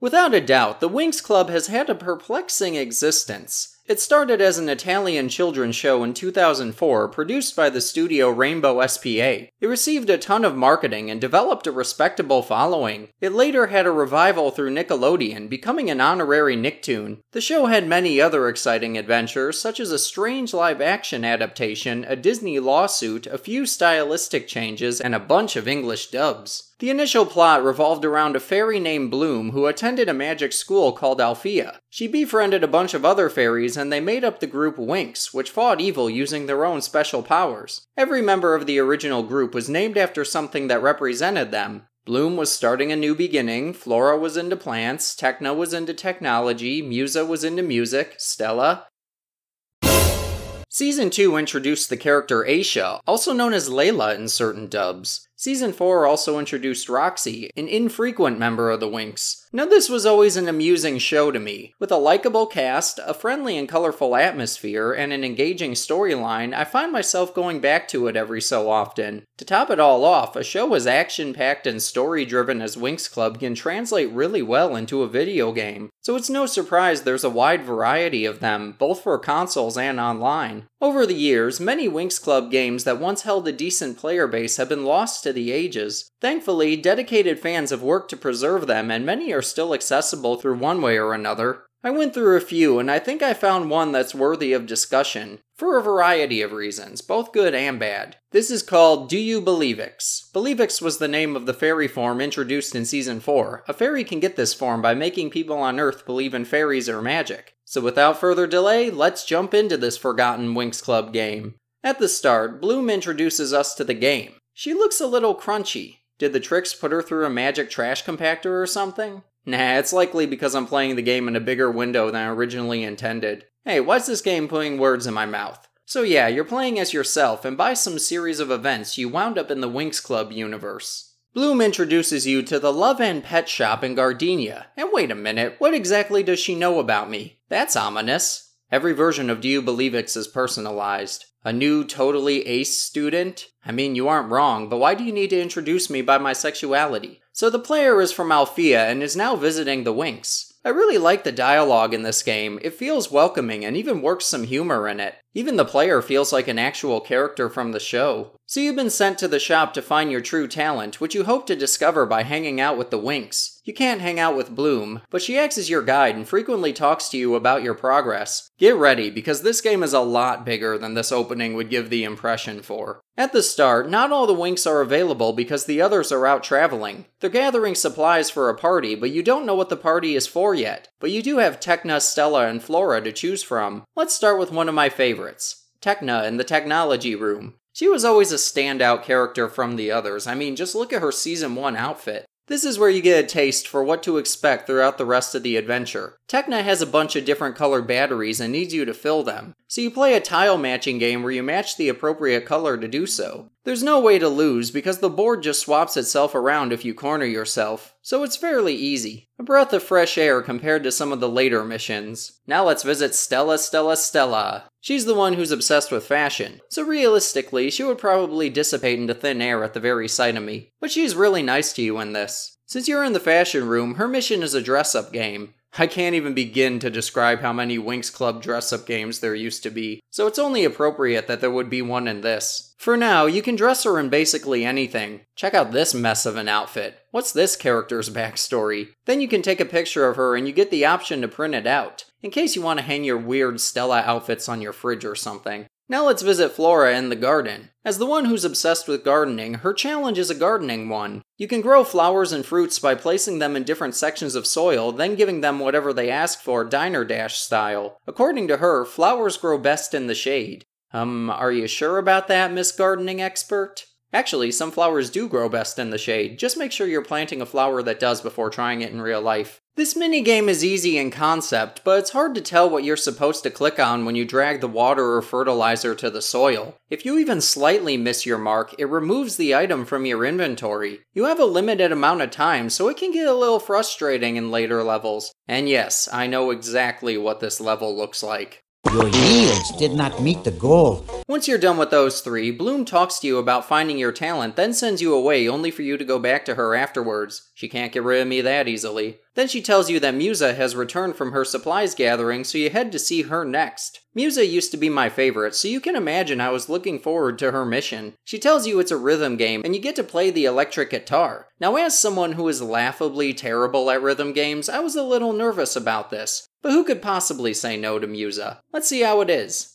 Without a doubt, the Winx Club has had a perplexing existence. It started as an Italian children's show in 2004, produced by the studio Rainbow SPA. It received a ton of marketing and developed a respectable following. It later had a revival through Nickelodeon, becoming an honorary Nicktoon. The show had many other exciting adventures, such as a strange live action adaptation, a Disney lawsuit, a few stylistic changes, and a bunch of English dubs. The initial plot revolved around a fairy named Bloom who attended a magic school called Alfea. She befriended a bunch of other fairies and they made up the group Winx, which fought evil using their own special powers. Every member of the original group was named after something that represented them. Bloom was starting a new beginning, Flora was into plants, Tecna was into technology, Musa was into music, Stella, Season 2 introduced the character Aisha, also known as Layla in certain dubs. Season 4 also introduced Roxy, an infrequent member of the Winx. Now, this was always an amusing show to me. With a likable cast, a friendly and colorful atmosphere, and an engaging storyline, I find myself going back to it every so often. To top it all off, a show as action packed and story driven as Winx Club can translate really well into a video game, so it's no surprise there's a wide variety of them, both for consoles and online. Over the years, many Winx Club games that once held a decent player base have been lost to the ages. Thankfully, dedicated fans have worked to preserve them, and many are still accessible through one way or another. I went through a few, and I think I found one that's worthy of discussion, for a variety of reasons, both good and bad. This is called Do You Believix? Believix was the name of the fairy form introduced in Season 4. A fairy can get this form by making people on Earth believe in fairies or magic. So without further delay, let's jump into this forgotten Winx Club game. At the start, Bloom introduces us to the game. She looks a little crunchy. Did the Trix put her through a magic trash compactor or something? Nah, it's likely because I'm playing the game in a bigger window than I originally intended. Hey, why's this game putting words in my mouth? So yeah, you're playing as yourself, and by some series of events, you wound up in the Winx Club universe. Bloom introduces you to the Love and Pet Shop in Gardenia. And wait a minute, what exactly does she know about me? That's ominous. Every version of Do You Believix is personalized. A new totally ace student? I mean, you aren't wrong, but why do you need to introduce me by my sexuality? So the player is from Alfea and is now visiting the Winx. I really like the dialogue in this game. It feels welcoming and even works some humor in it. Even the player feels like an actual character from the show. So you've been sent to the shop to find your true talent, which you hope to discover by hanging out with the Winx. You can't hang out with Bloom, but she acts as your guide and frequently talks to you about your progress. Get ready, because this game is a lot bigger than this opening would give the impression for. At the start, not all the Winx are available because the others are out traveling. They're gathering supplies for a party, but you don't know what the party is for yet. But you do have Tecna, Stella, and Flora to choose from. Let's start with one of my favorites. Tecna in the technology room. She was always a standout character from the others. I mean, just look at her season 1 outfit. This is where you get a taste for what to expect throughout the rest of the adventure. Tecna has a bunch of different colored batteries and needs you to fill them, so you play a tile matching game where you match the appropriate color to do so. There's no way to lose because the board just swaps itself around if you corner yourself, so it's fairly easy. A breath of fresh air compared to some of the later missions. Now let's visit Stella Stella Stella. She's the one who's obsessed with fashion, so realistically, she would probably dissipate into thin air at the very sight of me. But she's really nice to you in this. Since you're in the fashion room, her mission is a dress up game. I can't even begin to describe how many Winx Club dress up games there used to be, so it's only appropriate that there would be one in this. For now, you can dress her in basically anything. Check out this mess of an outfit. What's this character's backstory? Then you can take a picture of her and you get the option to print it out, in case you want to hang your weird Stella outfits on your fridge or something. Now let's visit Flora in the garden. As the one who's obsessed with gardening, her challenge is a gardening one. You can grow flowers and fruits by placing them in different sections of soil, then giving them whatever they ask for, Diner Dash style. According to her, flowers grow best in the shade. Um, are you sure about that, Miss Gardening Expert? Actually, some flowers do grow best in the shade. Just make sure you're planting a flower that does before trying it in real life. This minigame is easy in concept, but it's hard to tell what you're supposed to click on when you drag the water or fertilizer to the soil. If you even slightly miss your mark, it removes the item from your inventory. You have a limited amount of time, so it can get a little frustrating in later levels. And yes, I know exactly what this level looks like. Your yields did not meet the goal. Once you're done with those three, Bloom talks to you about finding your talent, then sends you away only for you to go back to her afterwards. She can't get rid of me that easily. Then she tells you that Musa has returned from her supplies gathering, so you head to see her next. Musa used to be my favorite, so you can imagine I was looking forward to her mission. She tells you it's a rhythm game, and you get to play the electric guitar. Now, as someone who is laughably terrible at rhythm games, I was a little nervous about this. But who could possibly say no to Musa? Let's see how it is.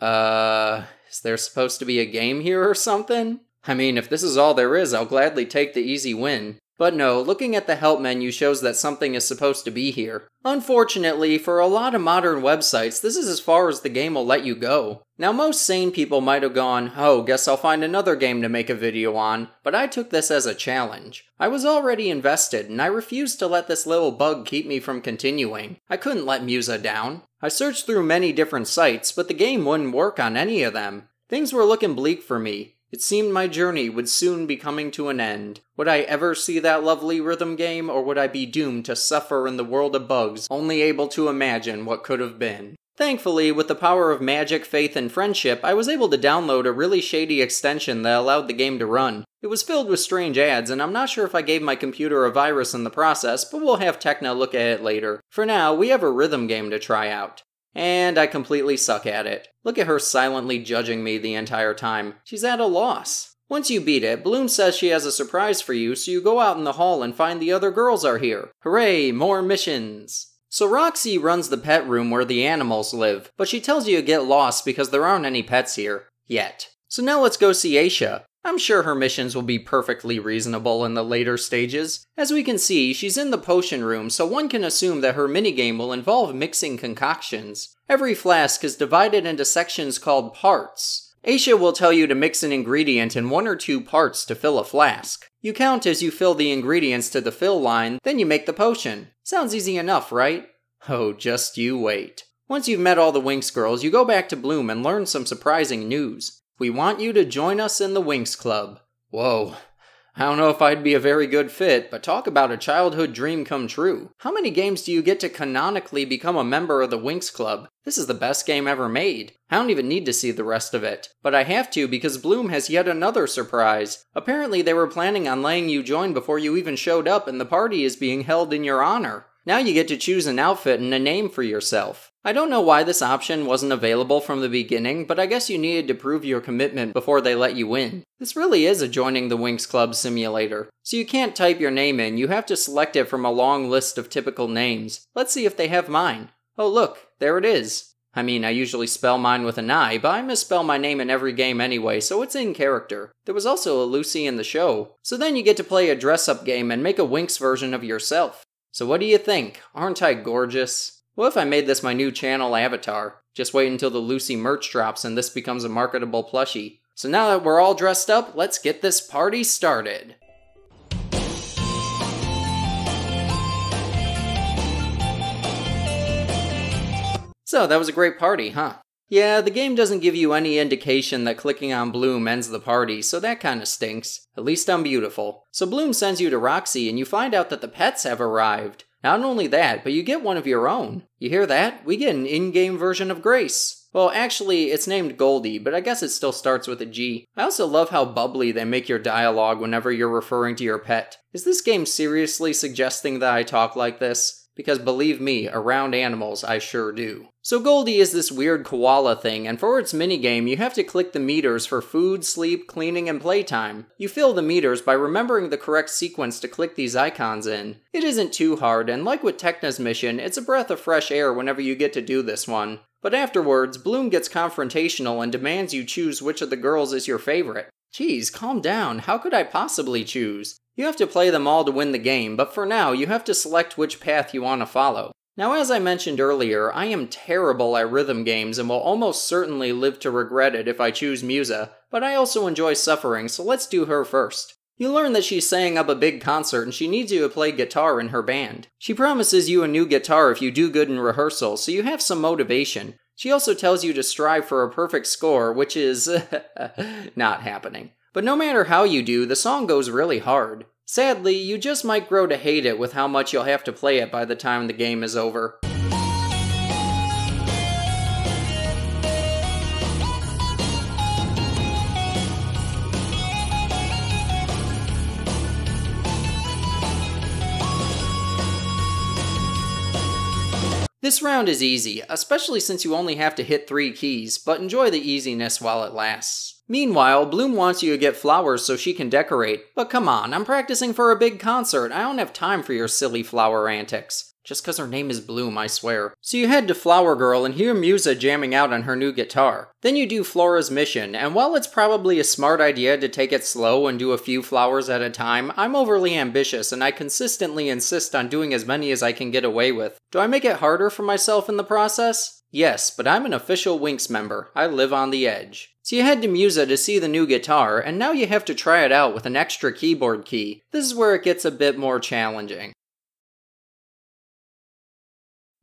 Uh, is there supposed to be a game here or something? I mean, if this is all there is, I'll gladly take the easy win. But no, looking at the help menu shows that something is supposed to be here. Unfortunately, for a lot of modern websites, this is as far as the game will let you go. Now, most sane people might have gone, oh, guess I'll find another game to make a video on, but I took this as a challenge. I was already invested, and I refused to let this little bug keep me from continuing. I couldn't let Musa down. I searched through many different sites, but the game wouldn't work on any of them. Things were looking bleak for me, it seemed my journey would soon be coming to an end. Would I ever see that lovely rhythm game, or would I be doomed to suffer in the world of bugs, only able to imagine what could have been? Thankfully, with the power of magic, faith, and friendship, I was able to download a really shady extension that allowed the game to run. It was filled with strange ads, and I'm not sure if I gave my computer a virus in the process, but we'll have Tecna look at it later. For now, we have a rhythm game to try out. And I completely suck at it. Look at her silently judging me the entire time. She's at a loss. Once you beat it, Bloom says she has a surprise for you, so you go out in the hall and find the other girls are here. Hooray, more missions! So Roxy runs the pet room where the animals live, but she tells you to get lost because there aren't any pets here. Yet. So now let's go see Aisha. I'm sure her missions will be perfectly reasonable in the later stages. As we can see, she's in the potion room, so one can assume that her minigame will involve mixing concoctions. Every flask is divided into sections called parts. Aisha will tell you to mix an ingredient in one or two parts to fill a flask. You count as you fill the ingredients to the fill line, then you make the potion. Sounds easy enough, right? Oh, just you wait. Once you've met all the Winx girls, you go back to Bloom and learn some surprising news. We want you to join us in the Winx Club. Whoa. I don't know if I'd be a very good fit, but talk about a childhood dream come true. How many games do you get to canonically become a member of the Winx Club? This is the best game ever made. I don't even need to see the rest of it. But I have to because Bloom has yet another surprise. Apparently, they were planning on letting you join before you even showed up, and the party is being held in your honor. Now you get to choose an outfit and a name for yourself. I don't know why this option wasn't available from the beginning, but I guess you needed to prove your commitment before they let you in. This really is a joining the Winx Club simulator. So you can't type your name in, you have to select it from a long list of typical names. Let's see if they have mine. Oh look, there it is. I mean, I usually spell mine with an I, but I misspell my name in every game anyway, so it's in character. There was also a Lucy in the show. So then you get to play a dress up game and make a Winx version of yourself. So what do you think? Aren't I gorgeous? What if I made this my new channel avatar? Just wait until the Lucy merch drops and this becomes a marketable plushie. So now that we're all dressed up, let's get this party started. So that was a great party, huh? Yeah, the game doesn't give you any indication that clicking on Bloom ends the party, so that kinda stinks. At least I'm beautiful. So Bloom sends you to Roxy, and you find out that the pets have arrived. Not only that, but you get one of your own. You hear that? We get an in game version of Grace. Well, actually, it's named Goldie, but I guess it still starts with a G. I also love how bubbly they make your dialogue whenever you're referring to your pet. Is this game seriously suggesting that I talk like this? Because believe me, around animals, I sure do. So Goldie is this weird koala thing, and for its minigame, you have to click the meters for food, sleep, cleaning, and playtime. You fill the meters by remembering the correct sequence to click these icons in. It isn't too hard, and like with Tecna's mission, it's a breath of fresh air whenever you get to do this one. But afterwards, Bloom gets confrontational and demands you choose which of the girls is your favorite. Geez, calm down. How could I possibly choose? You have to play them all to win the game, but for now, you have to select which path you want to follow. Now, as I mentioned earlier, I am terrible at rhythm games and will almost certainly live to regret it if I choose Musa, but I also enjoy suffering, so let's do her first. You learn that she's setting up a big concert and she needs you to play guitar in her band. She promises you a new guitar if you do good in rehearsal, so you have some motivation. She also tells you to strive for a perfect score, which is not happening. But no matter how you do, the song goes really hard. Sadly, you just might grow to hate it with how much you'll have to play it by the time the game is over. This round is easy, especially since you only have to hit three keys, but enjoy the easiness while it lasts. Meanwhile, Bloom wants you to get flowers so she can decorate, but come on, I'm practicing for a big concert, I don't have time for your silly flower antics. Just cause her name is Bloom, I swear. So you head to Flower Girl and hear Musa jamming out on her new guitar. Then you do Flora's mission, and while it's probably a smart idea to take it slow and do a few flowers at a time, I'm overly ambitious and I consistently insist on doing as many as I can get away with. Do I make it harder for myself in the process? Yes, but I'm an official Winx member. I live on the edge. So you head to Musa to see the new guitar, and now you have to try it out with an extra keyboard key. This is where it gets a bit more challenging.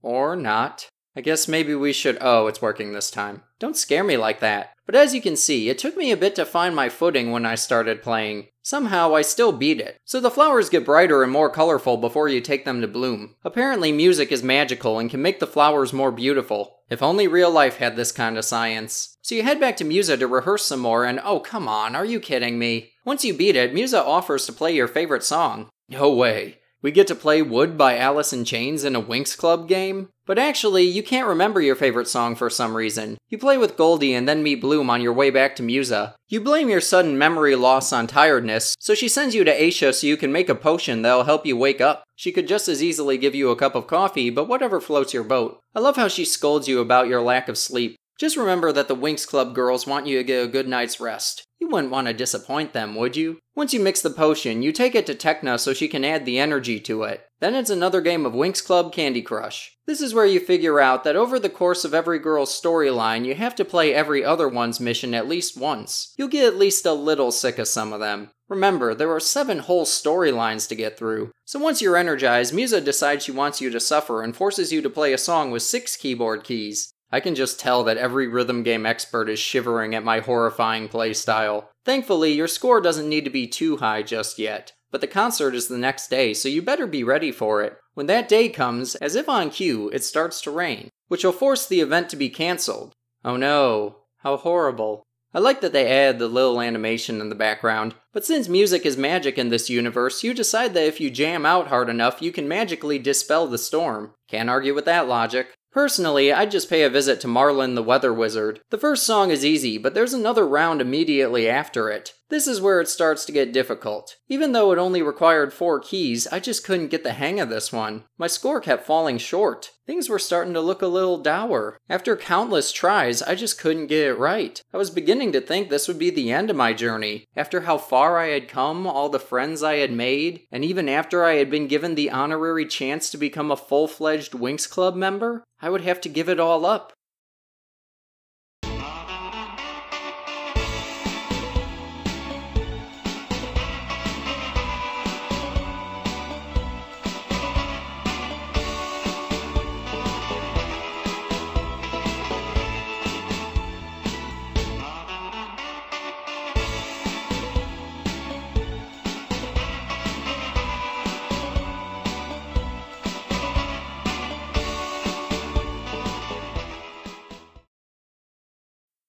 Or not. I guess maybe we should. Oh, it's working this time. Don't scare me like that. But as you can see, it took me a bit to find my footing when I started playing. Somehow I still beat it. So the flowers get brighter and more colorful before you take them to bloom. Apparently, music is magical and can make the flowers more beautiful. If only real life had this kind of science. So you head back to Musa to rehearse some more, and oh, come on, are you kidding me? Once you beat it, Musa offers to play your favorite song. No way. We get to play Would by Alice in Chains in a Winx Club game? But actually, you can't remember your favorite song for some reason. You play with Goldie and then meet Bloom on your way back to Musa. You blame your sudden memory loss on tiredness, so she sends you to Aisha so you can make a potion that'll help you wake up. She could just as easily give you a cup of coffee, but whatever floats your boat. I love how she scolds you about your lack of sleep. Just remember that the Winx Club girls want you to get a good night's rest. You wouldn't want to disappoint them, would you? Once you mix the potion, you take it to Tecna so she can add the energy to it. Then it's another game of Winx Club Candy Crush. This is where you figure out that over the course of every girl's storyline, you have to play every other one's mission at least once. You'll get at least a little sick of some of them. Remember, there are seven whole storylines to get through. So once you're energized, Musa decides she wants you to suffer and forces you to play a song with six keyboard keys. I can just tell that every rhythm game expert is shivering at my horrifying playstyle. Thankfully, your score doesn't need to be too high just yet, but the concert is the next day, so you better be ready for it. When that day comes, as if on cue, it starts to rain, which will force the event to be cancelled. Oh no, how horrible. I like that they add the little animation in the background, but since music is magic in this universe, you decide that if you jam out hard enough, you can magically dispel the storm. Can't argue with that logic. Personally, I'd just pay a visit to Marlin the Weather Wizard. The first song is easy, but there's another round immediately after it. This is where it starts to get difficult. Even though it only required four keys, I just couldn't get the hang of this one. My score kept falling short. Things were starting to look a little dour. After countless tries, I just couldn't get it right. I was beginning to think this would be the end of my journey. After how far I had come, all the friends I had made, and even after I had been given the honorary chance to become a full fledged Winx Club member, I would have to give it all up.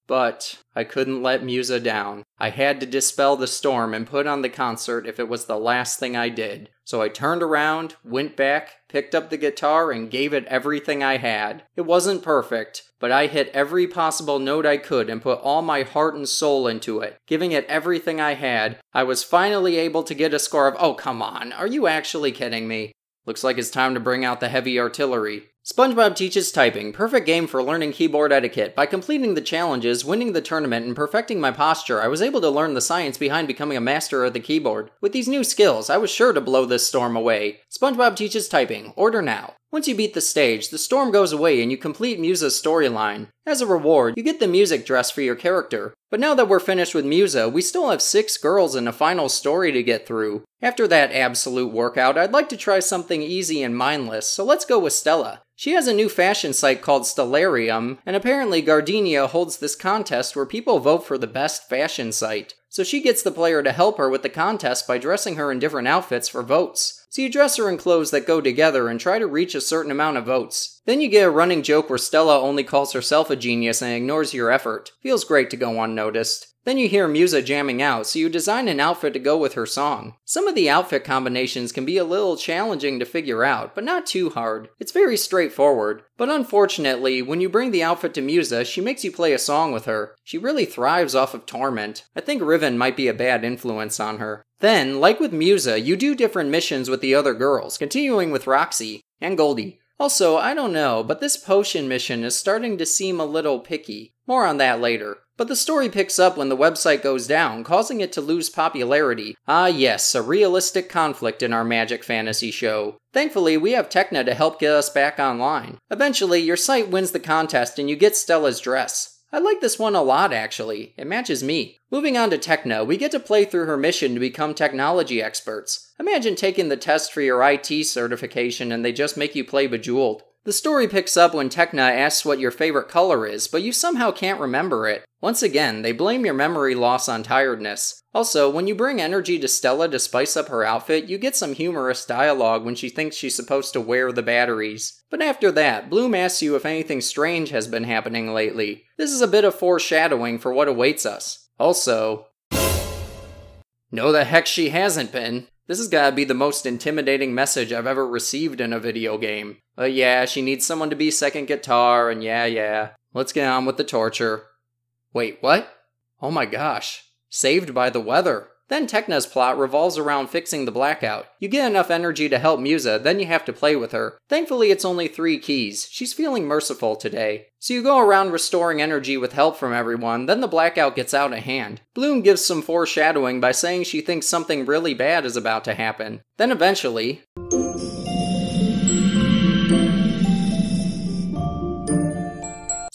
But I couldn't let Musa down. I had to dispel the storm and put on the concert if it was the last thing I did. So I turned around, went back, picked up the guitar, and gave it everything I had. It wasn't perfect, but I hit every possible note I could and put all my heart and soul into it, giving it everything I had. I was finally able to get a score of, oh come on, are you actually kidding me? Looks like it's time to bring out the heavy artillery. SpongeBob Teaches Typing, perfect game for learning keyboard etiquette. By completing the challenges, winning the tournament, and perfecting my posture, I was able to learn the science behind becoming a master of the keyboard. With these new skills, I was sure to blow this storm away. SpongeBob Teaches Typing, order now. Once you beat the stage, the storm goes away and you complete Musa's storyline. As a reward, you get the music dress for your character. But now that we're finished with Musa, we still have six girls and a final story to get through. After that absolute workout, I'd like to try something easy and mindless, so let's go with Stella. She has a new fashion site called Stellarium, and apparently Gardenia holds this contest where people vote for the best fashion site. So she gets the player to help her with the contest by dressing her in different outfits for votes. So you dress her in clothes that go together and try to reach a certain amount of votes. Then you get a running joke where Stella only calls herself a genius and ignores your effort. Feels great to go unnoticed. Then you hear Musa jamming out, so you design an outfit to go with her song. Some of the outfit combinations can be a little challenging to figure out, but not too hard. It's very straightforward. But unfortunately, when you bring the outfit to Musa, she makes you play a song with her. She really thrives off of Torment. I think Riven might be a bad influence on her. Then, like with Musa, you do different missions with the other girls, continuing with Roxy and Goldie. Also, I don't know, but this potion mission is starting to seem a little picky. More on that later. But the story picks up when the website goes down, causing it to lose popularity. Ah, yes, a realistic conflict in our magic fantasy show. Thankfully, we have Tecna to help get us back online. Eventually, your site wins the contest and you get Stella's dress. I like this one a lot, actually. It matches me. Moving on to Tecna, we get to play through her mission to become technology experts. Imagine taking the test for your IT certification and they just make you play Bejeweled. The story picks up when Tecna asks what your favorite color is, but you somehow can't remember it. Once again, they blame your memory loss on tiredness. Also, when you bring energy to Stella to spice up her outfit, you get some humorous dialogue when she thinks she's supposed to wear the batteries. But after that, Bloom asks you if anything strange has been happening lately. This is a bit of foreshadowing for what awaits us. Also, no the heck she hasn't been. This has gotta be the most intimidating message I've ever received in a video game. But yeah, she needs someone to be second guitar, and yeah, yeah. Let's get on with the torture. Wait, what? Oh my gosh. Saved by the weather. Then Tecna's plot revolves around fixing the blackout. You get enough energy to help Musa, then you have to play with her. Thankfully, it's only three keys. She's feeling merciful today. So you go around restoring energy with help from everyone, then the blackout gets out of hand. Bloom gives some foreshadowing by saying she thinks something really bad is about to happen. Then eventually,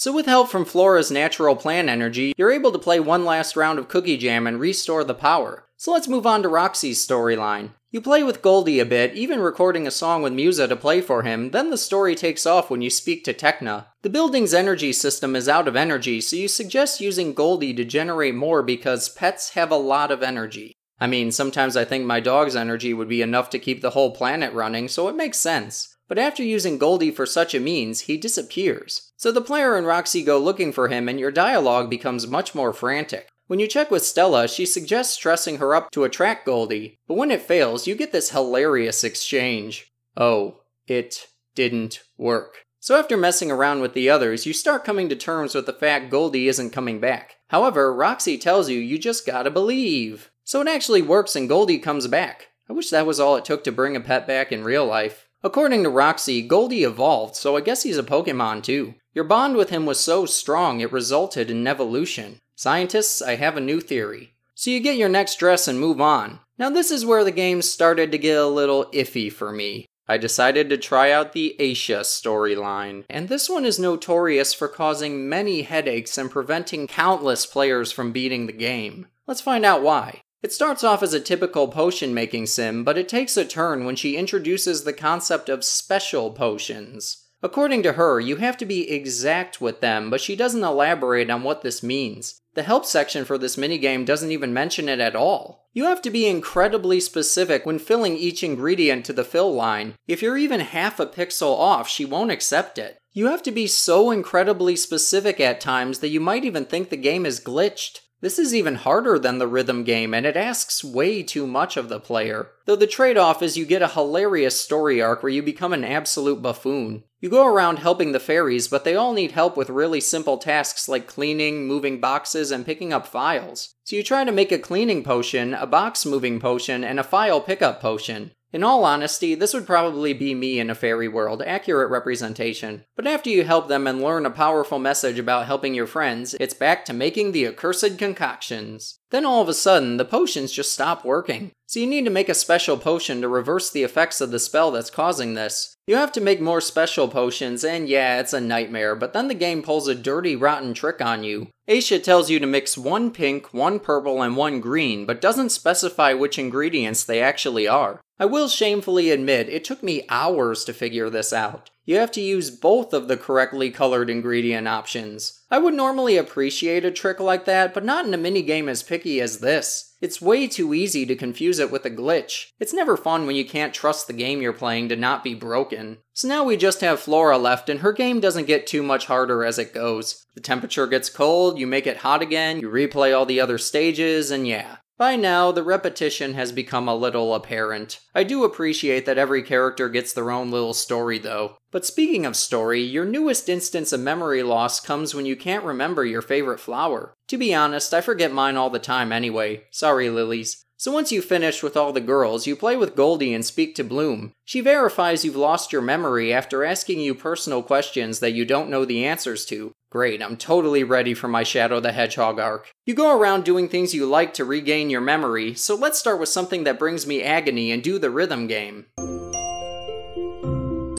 So with help from Flora's natural plant energy, you're able to play one last round of Cookie Jam and restore the power. So let's move on to Roxy's storyline. You play with Goldie a bit, even recording a song with Musa to play for him, then the story takes off when you speak to Tecna. The building's energy system is out of energy, so you suggest using Goldie to generate more because pets have a lot of energy. I mean, sometimes I think my dog's energy would be enough to keep the whole planet running, so it makes sense. But after using Goldie for such a means, he disappears. So the player and Roxy go looking for him, and your dialogue becomes much more frantic. When you check with Stella, she suggests dressing her up to attract Goldie, but when it fails, you get this hilarious exchange. Oh, it didn't work. So after messing around with the others, you start coming to terms with the fact Goldie isn't coming back. However, Roxy tells you you just gotta believe. So it actually works and Goldie comes back. I wish that was all it took to bring a pet back in real life. According to Roxy, Goldie evolved, so I guess he's a Pokemon too. Your bond with him was so strong it resulted in evolution. Scientists, I have a new theory. So you get your next dress and move on. Now this is where the game started to get a little iffy for me. I decided to try out the Aisha storyline, and this one is notorious for causing many headaches and preventing countless players from beating the game. Let's find out why. It starts off as a typical potion making sim, but it takes a turn when she introduces the concept of special potions. According to her, you have to be exact with them, but she doesn't elaborate on what this means. The help section for this minigame doesn't even mention it at all. You have to be incredibly specific when filling each ingredient to the fill line. If you're even half a pixel off, she won't accept it. You have to be so incredibly specific at times that you might even think the game is glitched. This is even harder than the rhythm game, and it asks way too much of the player. Though the trade off is you get a hilarious story arc where you become an absolute buffoon. You go around helping the fairies, but they all need help with really simple tasks like cleaning, moving boxes, and picking up files. So you try to make a cleaning potion, a box moving potion, and a file pickup potion. In all honesty, this would probably be me in a fairy world, accurate representation. But after you help them and learn a powerful message about helping your friends, it's back to making the accursed concoctions. Then all of a sudden, the potions just stop working. So you need to make a special potion to reverse the effects of the spell that's causing this. You have to make more special potions, and yeah, it's a nightmare, but then the game pulls a dirty, rotten trick on you. Aisha tells you to mix one pink, one purple, and one green, but doesn't specify which ingredients they actually are. I will shamefully admit, it took me hours to figure this out. You have to use both of the correctly colored ingredient options. I would normally appreciate a trick like that, but not in a minigame as picky as this. It's way too easy to confuse it with a glitch. It's never fun when you can't trust the game you're playing to not be broken. So now we just have Flora left, and her game doesn't get too much harder as it goes. The temperature gets cold, you make it hot again, you replay all the other stages, and yeah. By now, the repetition has become a little apparent. I do appreciate that every character gets their own little story, though. But speaking of story, your newest instance of memory loss comes when you can't remember your favorite flower. To be honest, I forget mine all the time anyway. Sorry, lilies. So once you've finished with all the girls, you play with Goldie and speak to Bloom. She verifies you've lost your memory after asking you personal questions that you don't know the answers to. Great, I'm totally ready for my Shadow the Hedgehog arc. You go around doing things you like to regain your memory, so let's start with something that brings me agony and do the rhythm game.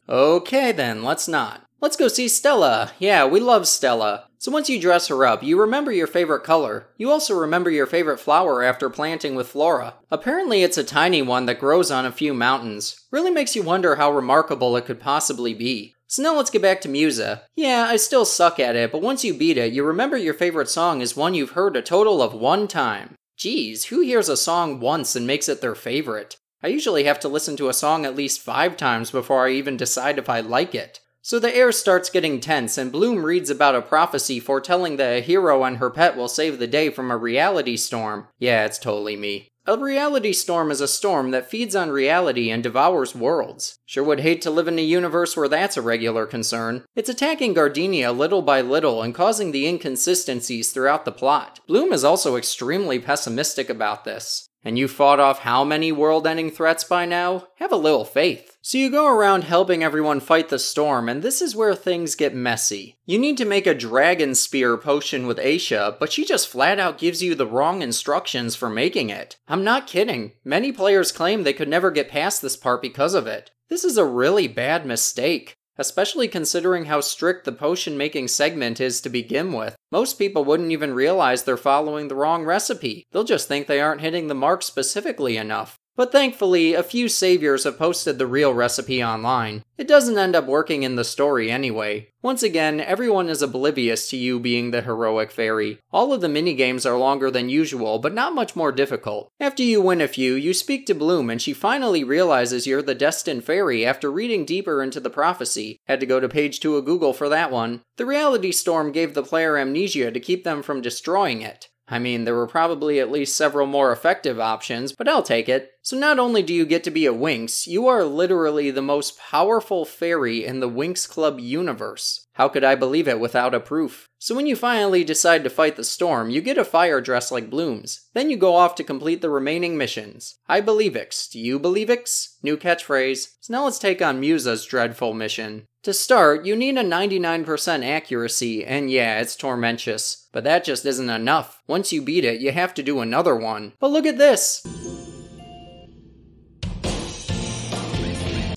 Okay then, let's not. Let's go see Stella. Yeah, we love Stella. So once you dress her up, you remember your favorite color. You also remember your favorite flower after planting with Flora. Apparently it's a tiny one that grows on a few mountains. Really makes you wonder how remarkable it could possibly be. So now let's get back to Musa. Yeah, I still suck at it, but once you beat it, you remember your favorite song is one you've heard a total of one time. Geez, who hears a song once and makes it their favorite? I usually have to listen to a song at least five times before I even decide if I like it. So the air starts getting tense, and Bloom reads about a prophecy foretelling that a hero and her pet will save the day from a reality storm. Yeah, it's totally me. A reality storm is a storm that feeds on reality and devours worlds. Sure would hate to live in a universe where that's a regular concern. It's attacking Gardenia little by little and causing the inconsistencies throughout the plot. Bloom is also extremely pessimistic about this. And you fought off how many world ending threats by now? Have a little faith. So you go around helping everyone fight the storm, and this is where things get messy. You need to make a dragon spear potion with Aisha, but she just flat out gives you the wrong instructions for making it. I'm not kidding. Many players claim they could never get past this part because of it. This is a really bad mistake especially considering how strict the potion making segment is to begin with. Most people wouldn't even realize they're following the wrong recipe. They'll just think they aren't hitting the mark specifically enough. But thankfully, a few saviors have posted the real recipe online. It doesn't end up working in the story anyway. Once again, everyone is oblivious to you being the heroic fairy. All of the minigames are longer than usual, but not much more difficult. After you win a few, you speak to Bloom and she finally realizes you're the destined fairy after reading deeper into the prophecy. Had to go to page 2 of Google for that one. The reality storm gave the player amnesia to keep them from destroying it. I mean, there were probably at least several more effective options, but I'll take it. So not only do you get to be a Winx, you are literally the most powerful fairy in the Winx Club universe. How could I believe it without a proof? So when you finally decide to fight the storm, you get a fire dress like Bloom's. Then you go off to complete the remaining missions. I believe it. Do you believe it? New catchphrase. So now let's take on Musa's dreadful mission. To start, you need a 99% accuracy, and yeah, it's tormentous. But that just isn't enough. Once you beat it, you have to do another one. But look at this!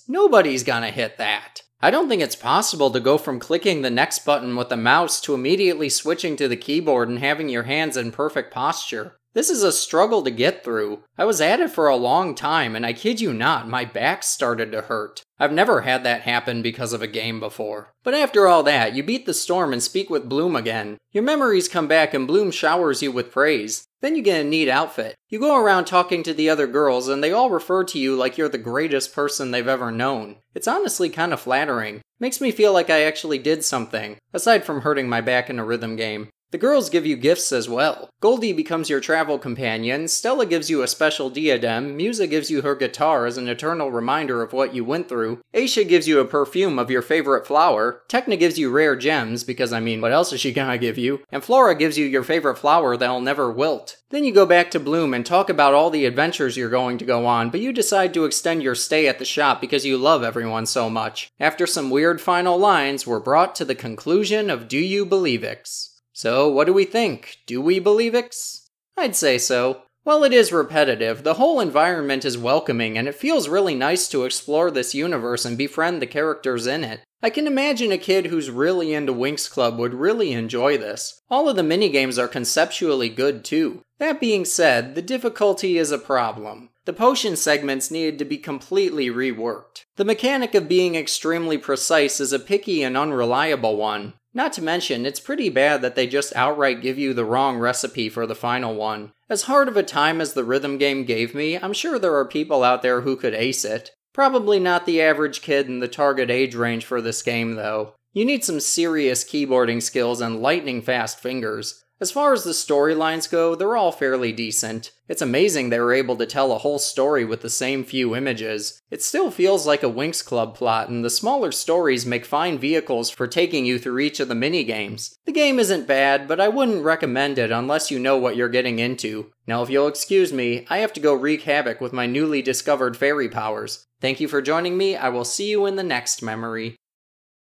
Nobody's gonna hit that. I don't think it's possible to go from clicking the next button with the mouse to immediately switching to the keyboard and having your hands in perfect posture. This is a struggle to get through. I was at it for a long time, and I kid you not, my back started to hurt. I've never had that happen because of a game before. But after all that, you beat the storm and speak with Bloom again. Your memories come back and Bloom showers you with praise. Then you get a neat outfit. You go around talking to the other girls, and they all refer to you like you're the greatest person they've ever known. It's honestly kind of flattering. Makes me feel like I actually did something, aside from hurting my back in a rhythm game. The girls give you gifts as well. Goldie becomes your travel companion, Stella gives you a special diadem, Musa gives you her guitar as an eternal reminder of what you went through, Aisha gives you a perfume of your favorite flower, Tecna gives you rare gems, because I mean, what else is she gonna give you? And Flora gives you your favorite flower that'll never wilt. Then you go back to Bloom and talk about all the adventures you're going to go on, but you decide to extend your stay at the shop because you love everyone so much. After some weird final lines, we're brought to the conclusion of Do You Believix? So, what do we think? Do we Believix? I'd say so. While it is repetitive, the whole environment is welcoming and it feels really nice to explore this universe and befriend the characters in it. I can imagine a kid who's really into Winx Club would really enjoy this. All of the minigames are conceptually good too. That being said, the difficulty is a problem. The potion segments needed to be completely reworked. The mechanic of being extremely precise is a picky and unreliable one. Not to mention, it's pretty bad that they just outright give you the wrong recipe for the final one. As hard of a time as the rhythm game gave me, I'm sure there are people out there who could ace it. Probably not the average kid in the target age range for this game, though. You need some serious keyboarding skills and lightning fast fingers. As far as the storylines go, they're all fairly decent. It's amazing they were able to tell a whole story with the same few images. It still feels like a Winx Club plot, and the smaller stories make fine vehicles for taking you through each of the minigames. The game isn't bad, but I wouldn't recommend it unless you know what you're getting into. Now, if you'll excuse me, I have to go wreak havoc with my newly discovered fairy powers. Thank you for joining me, I will see you in the next memory.